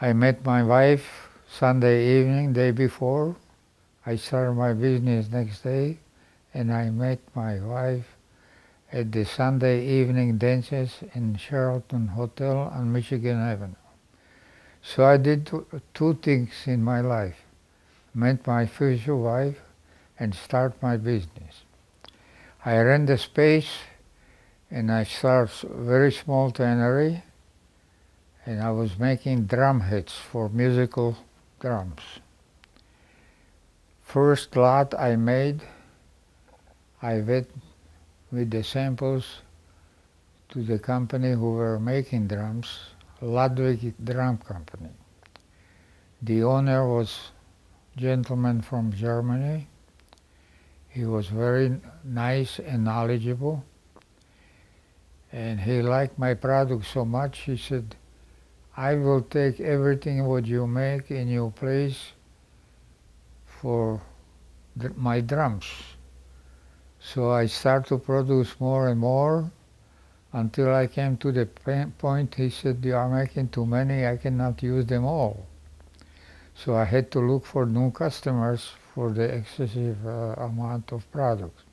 I met my wife Sunday evening, day before. I started my business next day, and I met my wife at the Sunday evening dances in Sheraton Hotel on Michigan Avenue. So I did two, things in my life. Met my future wife and start my business. I rent the space and I start very small tannery and I was making drum hits for musical drums. First lot I made, I went with the samples to the company who were making drums, Ludwig Drum Company. The owner was a gentleman from Germany. He was very nice and knowledgeable. And he liked my product so much, he said, I will take everything what you make in your place for my drums. So I start to produce more and more until I came to the point he said, you are making too many, I cannot use them all. So I had to look for new customers for the excessive uh, amount of products.